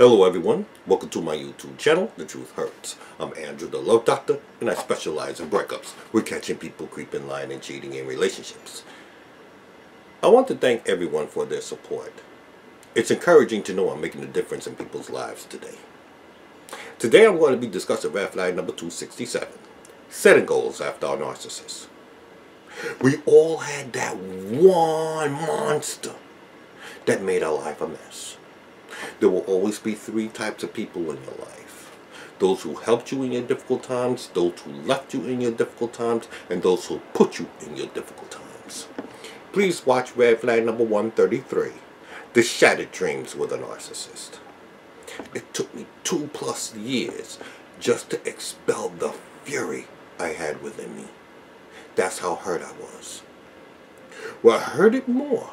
Hello everyone, welcome to my YouTube channel, The Truth Hurts. I'm Andrew the Love Doctor, and I specialize in breakups. We're catching people creeping, lying, and cheating in relationships. I want to thank everyone for their support. It's encouraging to know I'm making a difference in people's lives today. Today I'm going to be discussing red flag number 267, setting goals after our narcissist. We all had that one monster that made our life a mess. There will always be three types of people in your life. Those who helped you in your difficult times, those who left you in your difficult times, and those who put you in your difficult times. Please watch red flag number 133, The Shattered Dreams with a Narcissist. It took me two plus years just to expel the fury I had within me. That's how hurt I was. What hurt it more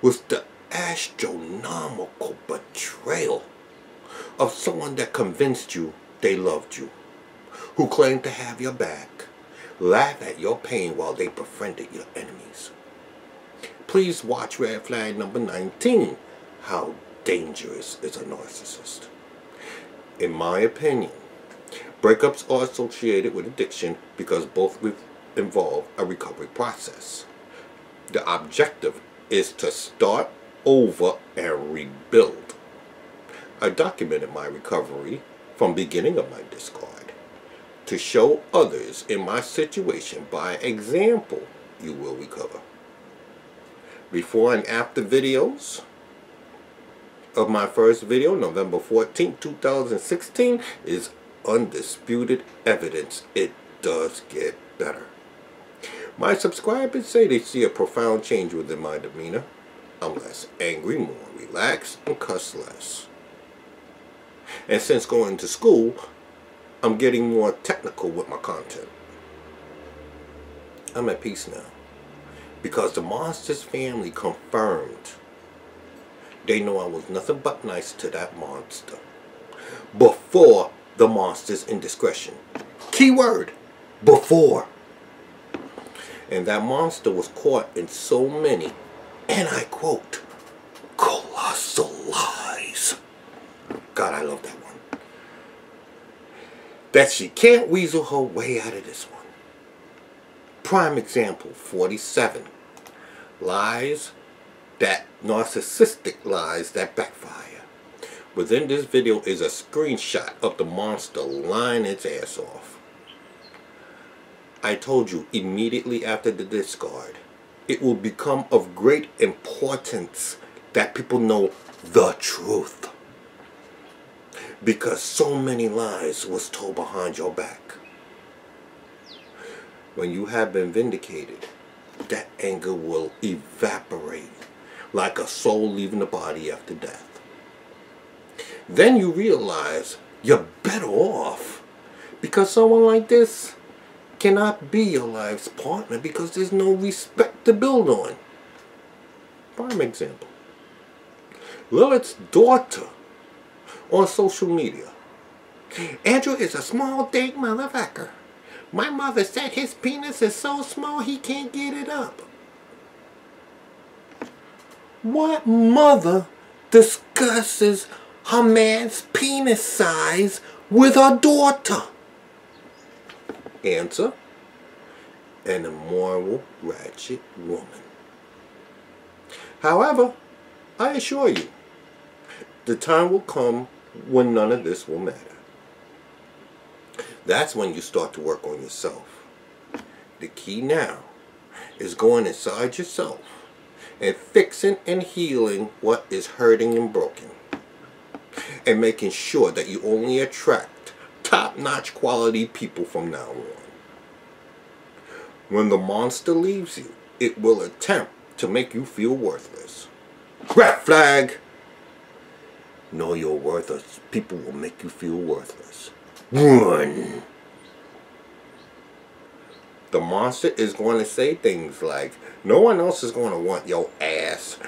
was the astronomical betrayal of someone that convinced you they loved you, who claimed to have your back, laugh at your pain while they befriended your enemies. Please watch red flag number 19, How Dangerous is a Narcissist. In my opinion, breakups are associated with addiction because both involve a recovery process. The objective is to start over and rebuild. I documented my recovery from beginning of my discard to show others in my situation by example you will recover. Before and after videos of my first video, November 14, 2016, is undisputed evidence it does get better. My subscribers say they see a profound change within my demeanor, I'm less angry, more relaxed, and cuss less. And since going to school, I'm getting more technical with my content. I'm at peace now. Because the Monsters family confirmed they know I was nothing but nice to that monster. Before the monster's indiscretion. Keyword, before. And that monster was caught in so many and I quote, colossal lies. God, I love that one. That she can't weasel her way out of this one. Prime example, 47. Lies that narcissistic lies that backfire. Within this video is a screenshot of the monster lying its ass off. I told you immediately after the discard it will become of great importance that people know the truth. Because so many lies was told behind your back. When you have been vindicated, that anger will evaporate like a soul leaving the body after death. Then you realize you're better off because someone like this cannot be your life's partner because there's no respect to build on. Prime example. Lilith's daughter on social media. Andrew is a small dick motherfucker. My mother said his penis is so small he can't get it up. What mother discusses her man's penis size with her daughter? Answer, an immoral, ratchet woman. However, I assure you, the time will come when none of this will matter. That's when you start to work on yourself. The key now is going inside yourself and fixing and healing what is hurting and broken. And making sure that you only attract top-notch quality people from now on. When the monster leaves you, it will attempt to make you feel worthless. Red flag! Know your worth or people will make you feel worthless. Run! The monster is going to say things like, no one else is going to want your ass.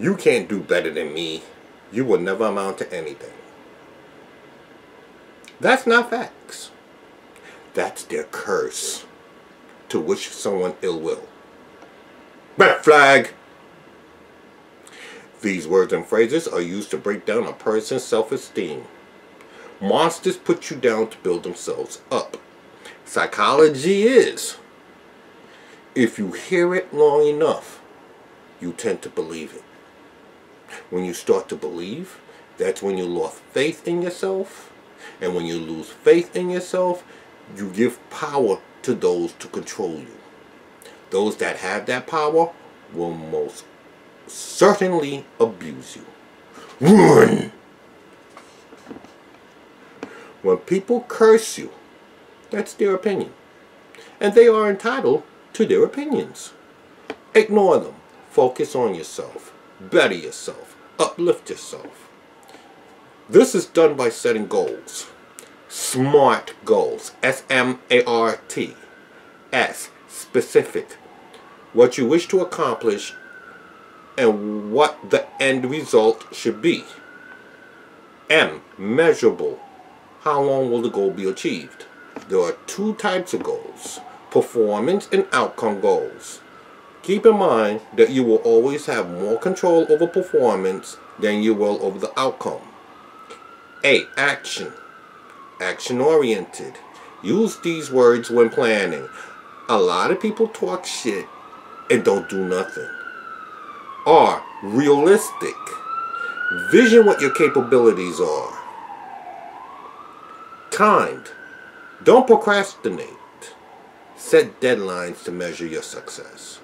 You can't do better than me. You will never amount to anything. That's not facts. That's their curse to wish someone ill will. Red flag! These words and phrases are used to break down a person's self-esteem. Monsters put you down to build themselves up. Psychology is, if you hear it long enough, you tend to believe it. When you start to believe, that's when you lost faith in yourself. And when you lose faith in yourself, you give power to those to control you. Those that have that power will most certainly abuse you. Run! When people curse you, that's their opinion. And they are entitled to their opinions. Ignore them. Focus on yourself. Better yourself. Uplift yourself. This is done by setting goals. SMART goals. S-M-A-R-T. S. Specific. What you wish to accomplish and what the end result should be. M. Measurable. How long will the goal be achieved? There are two types of goals. Performance and outcome goals. Keep in mind that you will always have more control over performance than you will over the outcome. A. Action. Action oriented. Use these words when planning. A lot of people talk shit and don't do nothing. R. Realistic. Vision what your capabilities are. Kind. Don't procrastinate. Set deadlines to measure your success.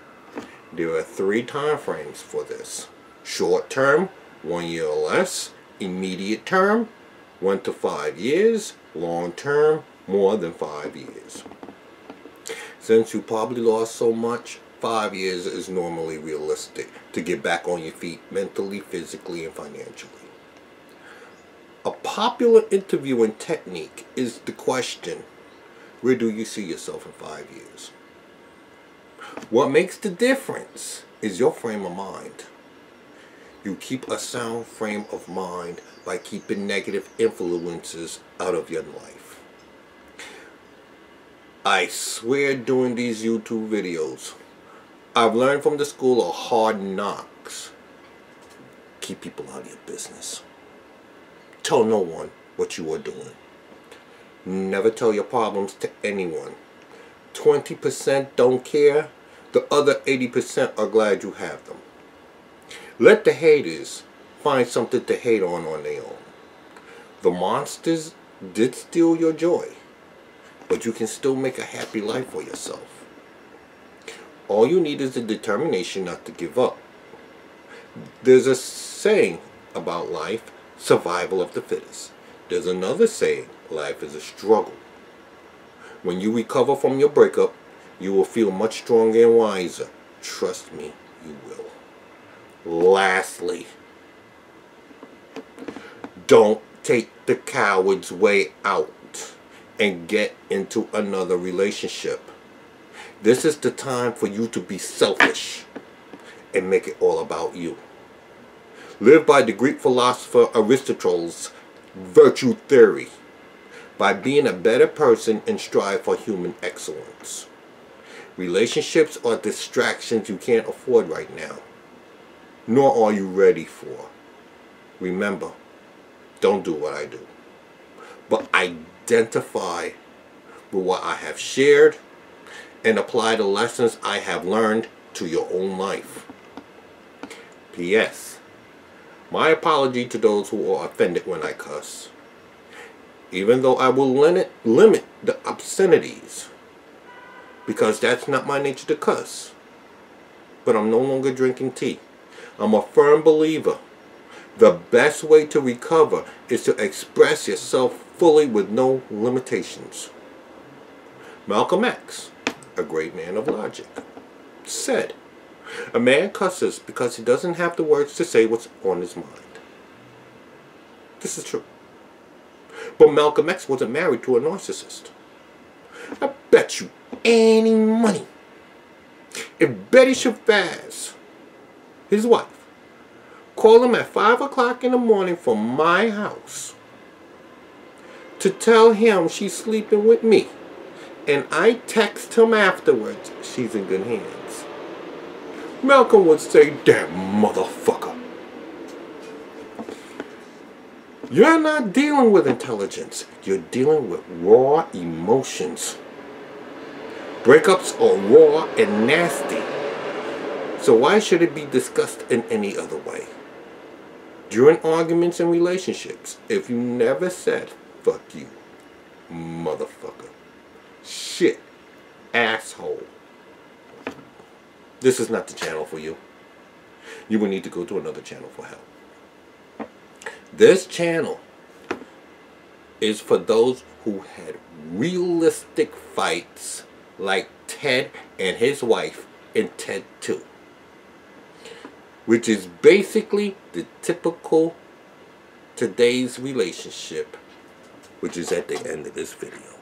There are three time frames for this. Short term, one year or less. Immediate term, one to five years. Long term, more than five years. Since you probably lost so much, five years is normally realistic to get back on your feet mentally, physically, and financially. A popular interviewing technique is the question, where do you see yourself in five years? What makes the difference is your frame of mind. You keep a sound frame of mind by keeping negative influences out of your life. I swear doing these YouTube videos, I've learned from the school of hard knocks. Keep people out of your business. Tell no one what you are doing. Never tell your problems to anyone. 20% don't care. The other 80% are glad you have them. Let the haters find something to hate on on their own. The monsters did steal your joy. But you can still make a happy life for yourself. All you need is the determination not to give up. There's a saying about life survival of the fittest. There's another saying, life is a struggle. When you recover from your breakup, you will feel much stronger and wiser. Trust me, you will. Lastly, don't take the coward's way out and get into another relationship. This is the time for you to be selfish and make it all about you. Live by the Greek philosopher Aristotle's virtue theory by being a better person and strive for human excellence. Relationships are distractions you can't afford right now, nor are you ready for. Remember, don't do what I do, but identify with what I have shared and apply the lessons I have learned to your own life. P.S. My apology to those who are offended when I cuss. Even though I will limit, limit the obscenities. Because that's not my nature to cuss. But I'm no longer drinking tea. I'm a firm believer. The best way to recover is to express yourself fully with no limitations. Malcolm X, a great man of logic, said, a man cusses because he doesn't have the words to say what's on his mind. This is true. But Malcolm X wasn't married to a narcissist. I bet you any money. If Betty Shabazz, his wife, Call him at 5 o'clock in the morning from my house to tell him she's sleeping with me, and I text him afterwards, she's in good hands. Malcolm would say, damn motherfucker. You're not dealing with intelligence. You're dealing with raw emotions. Breakups are raw and nasty. So why should it be discussed in any other way? During arguments and relationships, if you never said, fuck you, motherfucker, shit, asshole, this is not the channel for you. You will need to go to another channel for help. This channel is for those who had realistic fights like Ted and his wife in Ted 2. Which is basically the typical today's relationship, which is at the end of this video.